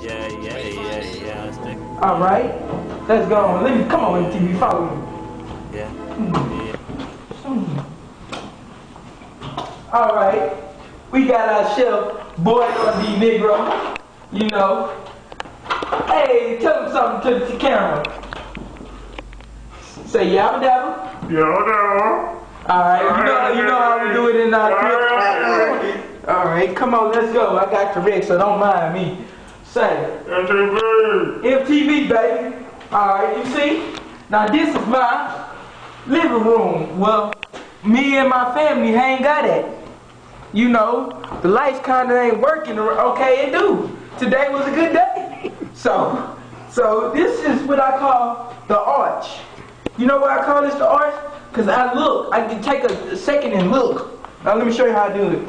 Yeah, yeah, yeah, yeah. All right, let's go. Let me come on, MTV, follow me. Yeah. yeah. All right, we got our chef, boy on the Negro. You know. Hey, tell him something to the camera. Say yabba dabba. Yo, no. All right, you know, you know how we do it in our crib. All right, come on, let's go. I got correct, so don't mind me. Say, MTV. MTV, baby. All right, you see? Now this is my living room. Well, me and my family hang out at. You know, the lights kind of ain't working. Okay, it do. Today was a good day. So, so this is what I call the arch. You know why I call this the arch? Cause I look. I can take a second and look. Now let me show you how I do it.